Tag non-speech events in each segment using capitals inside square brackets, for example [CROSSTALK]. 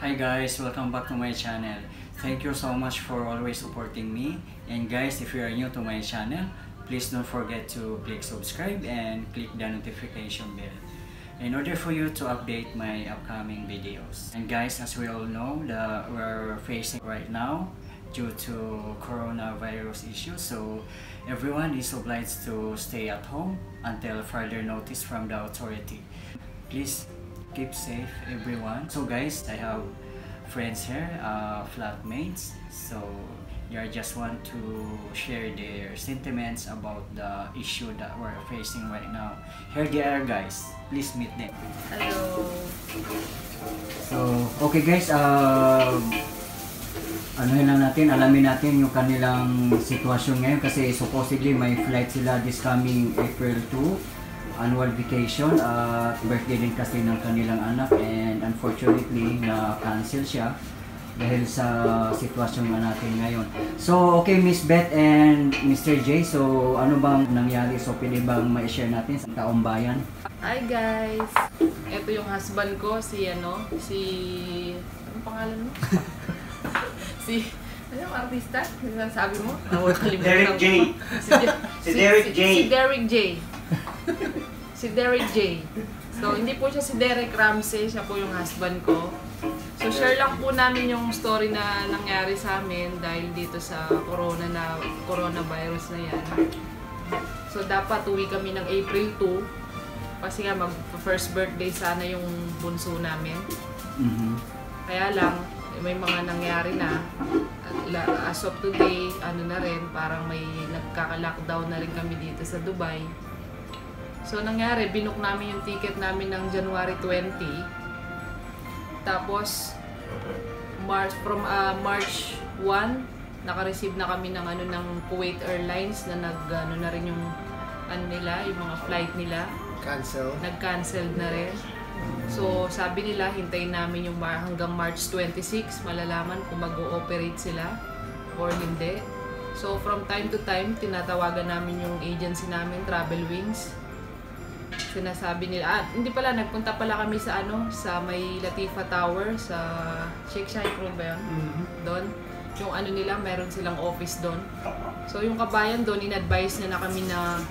Hi guys, welcome back to my channel. Thank you so much for always supporting me. And guys, if you are new to my channel, please don't forget to click subscribe and click the notification bell in order for you to update my upcoming videos. And guys, as we all know, the we're facing right now due to coronavirus issues. So everyone is obliged to stay at home until further notice from the authority. Please keep safe everyone. So guys, I have friends here, uh, flatmates. So they just want to share their sentiments about the issue that we're facing right now. Here they are guys. Please meet them. Hello. So, okay guys, um, ano lang natin, alamin natin yung kanilang sitwasyon ngayon kasi supposedly may flight sila this coming April 2 annual vacation at birthday din kasi ng kanilang anak and unfortunately na cancel siya dahil sa sitwasyon nga natin ngayon. So, okay Miss Beth and Mr. J, so ano bang nangyari? So, pwede bang ma-share natin sa taong bayan? Hi guys. Ito yung husband ko, si ano, si... Anong pangalan mo? [LAUGHS] si... Ano yung artista? Ano sabi mo? [LAUGHS] Nawag kalimutan Derek. J. Si, Je- Si Derek J. Si Derek J. si Derek J. So, hindi po siya si Derek Ramsey, siya po yung husband ko. So, share lang po namin yung story na nangyari sa amin dahil dito sa corona na coronavirus na yan. So, dapat uwi kami ng April 2 kasi nga mag first birthday sana yung bunso namin. Mhm. Kaya lang, may mga nangyari na. As of today, ano na rin, parang may nagkaka-lockdown na rin kami dito sa Dubai. So, nangyari, binook namin yung ticket namin ng January 20. Tapos, March, from ah, March 1, naka-receive na kami ng ano ng Kuwait Airlines na nag ano na rin yung ano nila, yung mga flight nila Cancel. nag-cancel na rin. So, sabi nila, hintayin namin yung hanggang March 26, malalaman kung mag-ooperate sila or hindi. So, from time to time, tinatawagan namin yung agency namin, Travel Wings. Sinasabi nila, ah, hindi pala, nagpunta pala kami sa ano, sa may Latifa Tower, sa Sheikh Shaikh Road ba yun? Doon. Yung ano nila, meron silang office doon. So, yung kabayan doon, in-advise na na kami na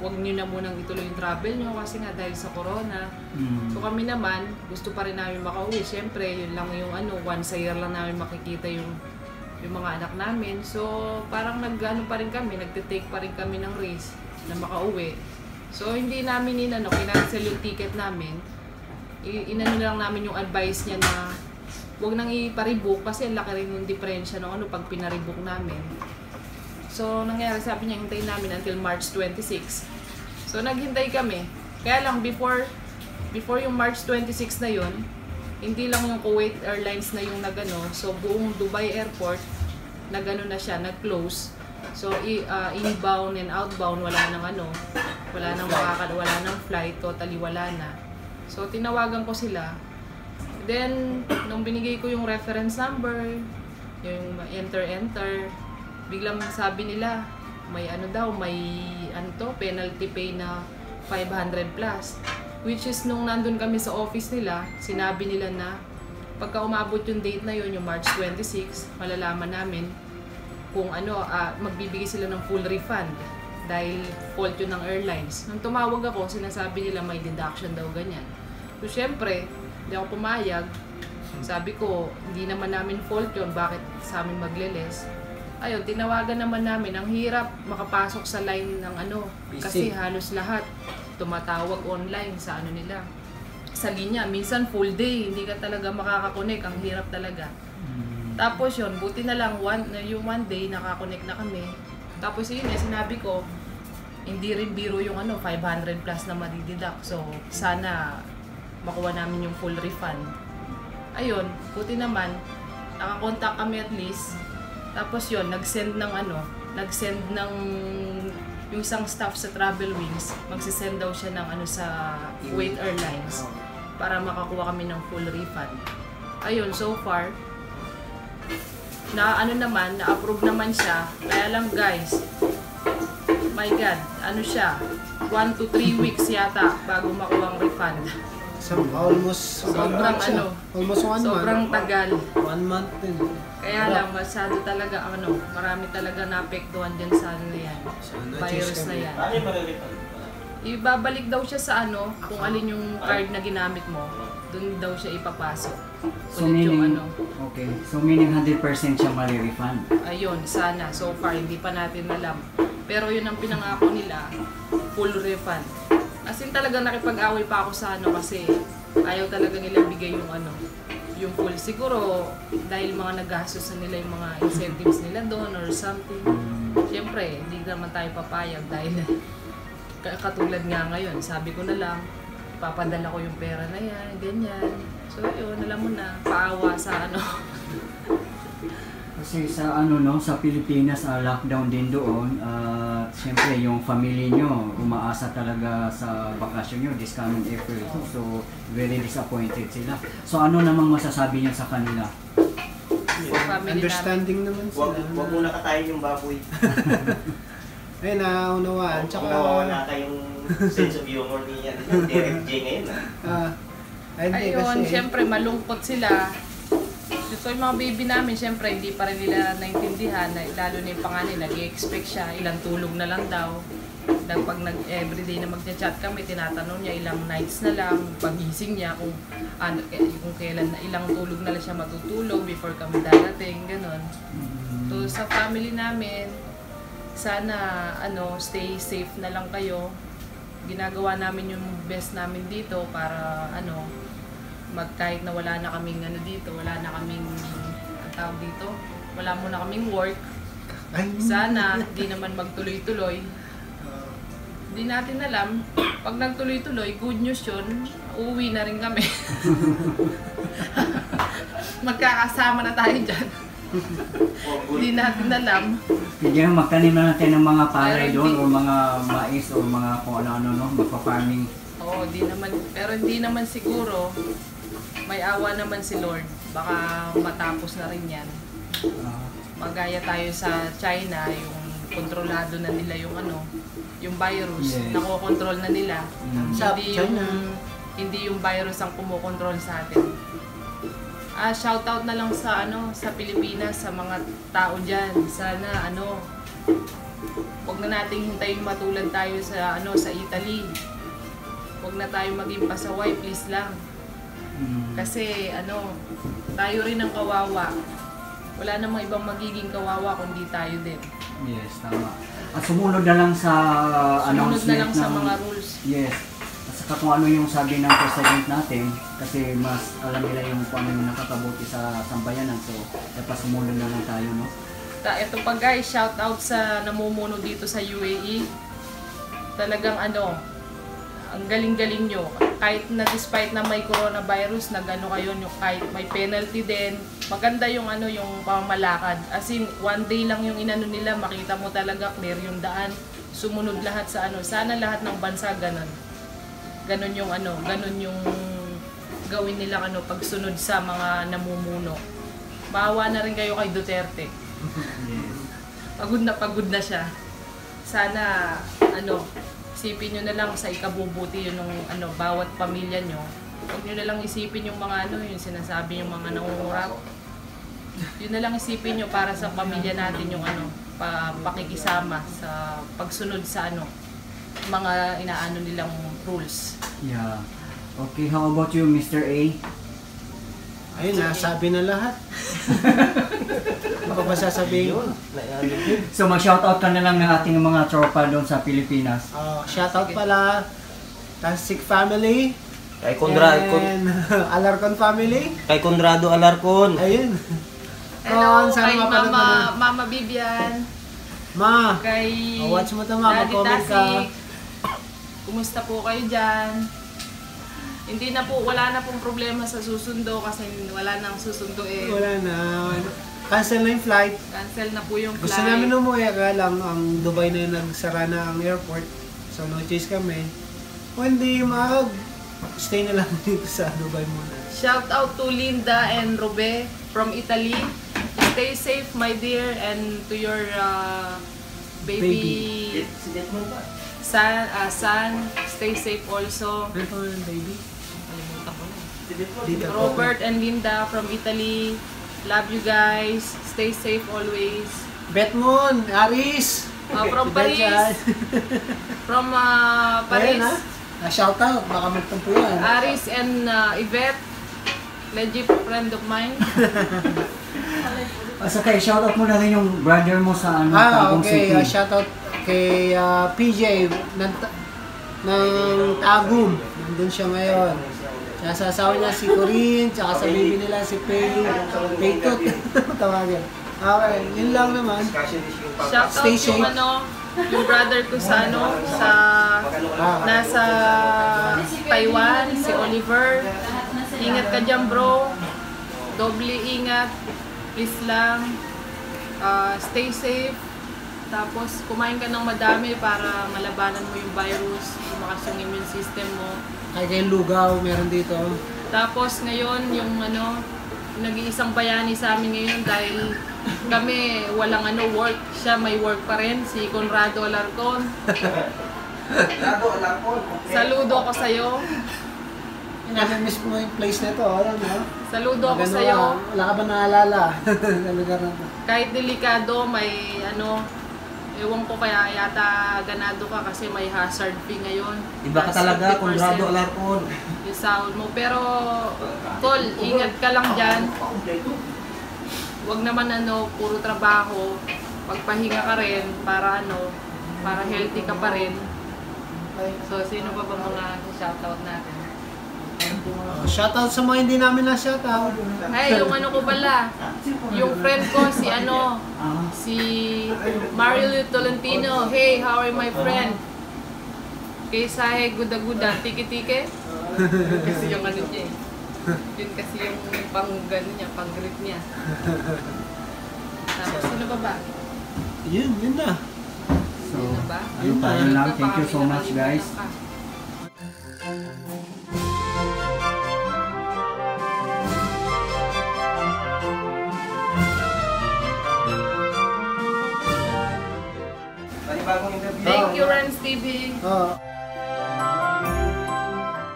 huwag nyo na munang ituloy yung travel nyo kasi nga dahil sa corona. Mm. So kami naman, gusto pa rin namin makauwi. Siyempre, yun lang yung ano, once a year lang namin makikita yung yung mga anak namin. So, parang nag-ano pa rin kami, nagte-take pa rin kami ng risk na makauwi. So, hindi namin inano, kinancel yung ticket namin. Inano lang namin yung advice niya na huwag nang iparebook kasi laki rin yung diferensya no, ano pag pinarebook namin. So, nangyari, sabi niya, hintayin namin until March 26. So, naghintay kami. Kaya lang, before before yung March 26 na yun, hindi lang yung Kuwait Airlines na yung nagano. So, buong Dubai Airport, nagano na siya, nag-close. So, i- ah, inbound and outbound, wala nang ano, wala nang makaka, wala nang flight, totally wala na. So, tinawagan ko sila. Then, nung binigay ko yung reference number, yung enter-enter, biglang sabi nila, may ano daw, may ano to, penalty pay na 500 plus. Which is nung nandun kami sa office nila, sinabi nila na pagka umabot yung date na yun, yung March 26, malalaman namin kung ano, ah, magbibigay sila ng full refund dahil fault yun ng airlines. Nung tumawag ako, sinasabi nila may deduction daw ganyan. So, syempre, hindi ako pumayag. Sabi ko, hindi naman namin fault yun, bakit sa amin magle-less? Ayun, tinawagan naman namin, ang hirap makapasok sa line ng ano, kasi Busy. halos lahat tumatawag online sa ano nila. Sa linya, minsan full day, hindi ka talaga makakakonek, ang hirap talaga. Tapos yun, buti na lang one, yung one day nakakonect na kami. Tapos yun, eh, sinabi ko, hindi rin biro yung ano, 500 plus na madideduct. So, sana makuha namin yung full refund. Ayun, buti naman, nakakontak kami at least. Tapos yun, nag-send ng ano, nag-send ng yung isang staff sa Travel Wings, magsisend daw siya ng ano sa Kuwait Airlines para makakuha kami ng full refund. Ayun, so far, na ano naman, na-approve naman siya. Kaya lang guys, my God, ano siya, 1 to 3 weeks yata bago makuha ang refund. Some, almost one Sobrang ano, Almost one Sobrang month. tagal. One month din. Kaya lang, masyado talaga, ano, marami talaga naapektuhan dyan sa ano na yan. So, Virus na yan. Ibabalik daw siya sa ano, kung alin yung card na ginamit mo, doon daw siya ipapasok. So Ulit yung meaning, ano. okay. So meaning 100% siya mali-refund. Ayun, sana. So far, hindi pa natin alam. Pero yun ang pinangako nila, full refund. As in talaga nakipag-away pa ako sa ano kasi ayaw talaga nila bigay yung ano, yung full. Siguro dahil mga nagastos na nila yung mga incentives nila doon or something. Siyempre, hindi naman tayo papayag dahil ka- [LAUGHS] katulad nga ngayon, sabi ko na lang, papadala ko yung pera na yan, ganyan. So yun, alam mo na, paawa sa ano. [LAUGHS] Kasi sa ano no, sa Pilipinas ah, lockdown din doon. At syempre yung family nyo umaasa talaga sa bakasyon nyo this coming April. So very disappointed sila. So ano namang masasabi niyo sa kanila? family Understanding naman Huwag, sila. huwag muna katayin yung baboy. [LAUGHS] Ay, naunawaan. Tsaka, nawawala kayong sense of humor ni yan. Derek J ngayon ah. ah, ay, Ayun, kasi. syempre malungkot sila. So yung mga baby namin, syempre hindi pa rin nila naintindihan, na, lalo na yung panganay, nag-expect siya, ilang tulog na lang daw. Dahil pag nag everyday na magchat kami, tinatanong niya ilang nights na lang, pagising niya kung ano, eh, kung kailan na ilang tulog na lang siya matutulog before kami darating, ganun. So sa family namin, sana ano, stay safe na lang kayo. Ginagawa namin yung best namin dito para ano, mag kahit na wala na kaming ano dito, wala na kaming ang tawag dito, wala muna kaming work. Sana di naman magtuloy-tuloy. ah, Di natin alam, [CLEARS THROAT] pag nagtuloy-tuloy, good news yun, uuwi na rin kami. [LAUGHS] Magkakasama na tayo dyan. Hindi natin alam. Na magtanim na natin ng mga palay doon o mga mais o mga kung ano-ano no, magpa-farming. Oo, di naman, pero hindi naman siguro, may awa naman si Lord. Baka matapos na rin yan. Ah, Magaya tayo sa China, yung kontrolado na nila yung ano, yung virus, Yes. nakokontrol na nila. mm. Sa Hindi yung China. hindi yung virus ang kumokontrol sa atin. Ah, shout out na lang sa ano sa Pilipinas sa mga tao diyan. Sana ano wag na nating hintayin matulad tayo sa ano sa Italy. Wag na tayo maging pasaway, please lang. Mm. Kasi ano, tayo rin ang kawawa. Wala namang ibang magiging kawawa kundi tayo din. Yes, tama. At sumunod na lang sa Sumunod announcement na lang sa ng- mga rules. Yes. Saka kung ano yung sabi ng president natin, kasi mas alam nila yung kung ano yung nakakabuti sa sambayanan. So, dapat sumunod na lang tayo, no? Ta, ito pa guys, shout out sa namumuno dito sa UAE. Talagang ano, ang galing-galing nyo. Kahit na despite na may coronavirus, nagano kayo nyo, kahit may penalty din. Maganda yung ano, yung pamamalakad. As in, one day lang yung inano nila, makita mo talaga clear yung daan. Sumunod lahat sa ano. Sana lahat ng bansa ganon. Ganon yung ano, ganon yung gawin nila ano, pagsunod sa mga namumuno. Maawa na rin kayo kay Duterte. Pagod na pagod na siya. Sana, ano, isipin nyo na lang sa ikabubuti yun ng ano, bawat pamilya nyo. Huwag nyo na lang isipin yung mga ano, yung sinasabi yung mga nangungurap. Yun na lang isipin nyo para sa pamilya natin yung ano, pa, pakikisama sa pagsunod sa ano, mga inaano nilang rules. Yeah. Okay, how about you, Mr. A? ayun na, sabi na lahat. [LAUGHS] Ano pa ba sasabihin ko? Yun. ano. So, mag-shoutout ka na lang ng ating mga tropa doon sa Pilipinas. Ah, shoutout pala, Tasik Family. Kay Con, and [LAUGHS] Alarcon Family. kay Conrado Alarcon. Ayun. Hello, sana kay mapanood mo Mama. Mama Bibian, Ma, kay Oh, watch mo to, Ma. Daddy Mag-comment ka. Tasik. Kumusta po kayo dyan? Hindi na po, wala na pong problema sa susundo kasi wala nang susundo eh. wala na. Cancel na yung flight. Cancel na po yung flight. Gusto namin umuwi, kaya lang ang Dubai na yung nagsara na ang airport. So no choice kami. Hindi mag stay na lang [LAUGHS] dito sa Dubai muna. Shout out to Linda and Robe from Italy. Stay safe, my dear, and to your uh, baby, Si Son, uh, son. Stay safe also. Man, baby? Robert and Linda from Italy. Love you guys. Stay safe always. Betmon, Aris. Uh, from Si Paris. [LAUGHS] From uh, Paris. Ayan ha. Shout out, baka magtampo yan. Aris and uh, Yvette. Legit friend of mine. [LAUGHS] Ah, so kay shoutout mo na rin yung brother mo sa ano, Ah, okay. City. Uh, shout out kay ah, PJ ng, ng Tagum. Nandun siya ngayon. Tsaka sa asawa niya si Corinne, tsaka sa baby nila si Pay, Paytot. [LAUGHS] Tawagin. Okay, yun lang naman. Shout out Stay yung safe. ano, yung brother ko sa ano, sa nasa Taiwan, si Oliver. Ingat ka dyan bro. Doble ingat. Please lang. Ah, stay safe. Tapos kumain ka ng madami para malabanan mo yung virus, lumakas yung immune system mo. kay kay Lugaw, meron dito. Tapos ngayon, yung ano, nag-iisang bayani sa amin ngayon dahil kami walang ano work. Siya may work pa rin, si Conrado Alarcon. Saludo ako sa'yo. Nami-miss mo yung place na to, alam mo? Saludo ako sa'yo. Wala ka ba naalala? [LAUGHS] Kahit delikado, may ano, ewan ko kaya yata ganado ka kasi may hazard fee ngayon. Iba ka talaga, 50% Conrado Alarcon. Yung sahod mo. Pero, tol, ingat ka lang dyan. Huwag naman ano, puro trabaho. Pagpahinga ka rin para ano, para healthy ka pa rin. So, sino pa ba mga shoutout natin? Oh, shoutout sa mga hindi namin na shoutout. Ay, yung ano ko pala, yung friend ko, si ano, si Mario Tolentino. Hey, how are my friend? Kay Sahe Guda Guda, Tiki Tiki. kasi yung ano niya eh. Yun kasi yung pang gano niya, pang grip niya. Tapos sino ba ba? Yun, yun na. So, Sino ba? ayun pa yun lang. Thank you so much guys. Panibagong interview. Thank you, Rans TV. Oh.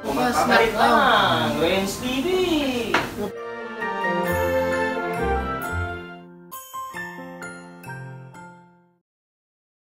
Bukas, Magpapalit lockdown. lang. Renz TV.